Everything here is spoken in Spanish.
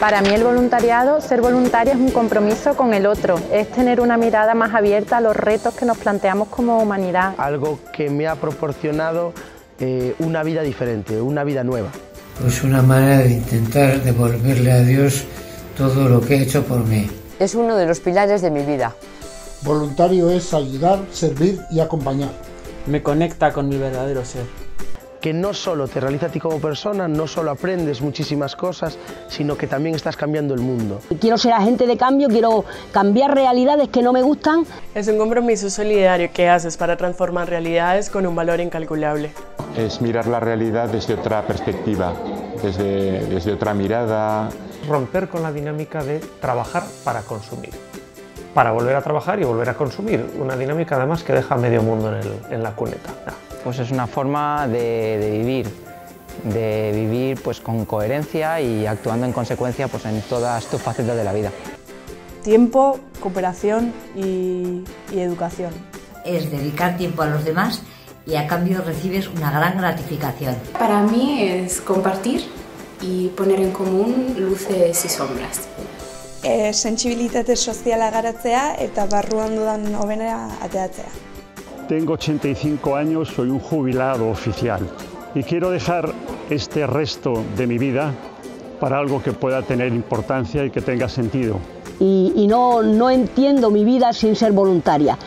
Para mí el voluntariado, ser voluntaria es un compromiso con el otro, es tener una mirada más abierta a los retos que nos planteamos como humanidad. Algo que me ha proporcionado eh, una vida diferente, una vida nueva. Pues una manera de intentar devolverle a Dios todo lo que ha he hecho por mí. Es uno de los pilares de mi vida. Voluntario es ayudar, servir y acompañar. Me conecta con mi verdadero ser que no solo te realiza a ti como persona, no solo aprendes muchísimas cosas, sino que también estás cambiando el mundo. Quiero ser agente de cambio, quiero cambiar realidades que no me gustan. Es un compromiso solidario que haces para transformar realidades con un valor incalculable. Es mirar la realidad desde otra perspectiva, desde, desde otra mirada. Romper con la dinámica de trabajar para consumir para volver a trabajar y volver a consumir. Una dinámica además que deja medio mundo en, el, en la cuneta. Pues es una forma de, de, vivir, de vivir pues con coherencia y actuando en consecuencia pues en todas tus facetas de la vida. Tiempo, cooperación y, y educación. Es dedicar tiempo a los demás y a cambio recibes una gran gratificación. Para mí es compartir y poner en común luces y sombras. E, sentsibilitate soziala garatzea eta barruan dudan hobenera ateratzea. Tengo 85 años, soy un jubilado oficial y quiero dejar este resto de mi vida para algo que pueda tener importancia y que tenga sentido. Y, y no, no entiendo mi vida sin ser voluntaria.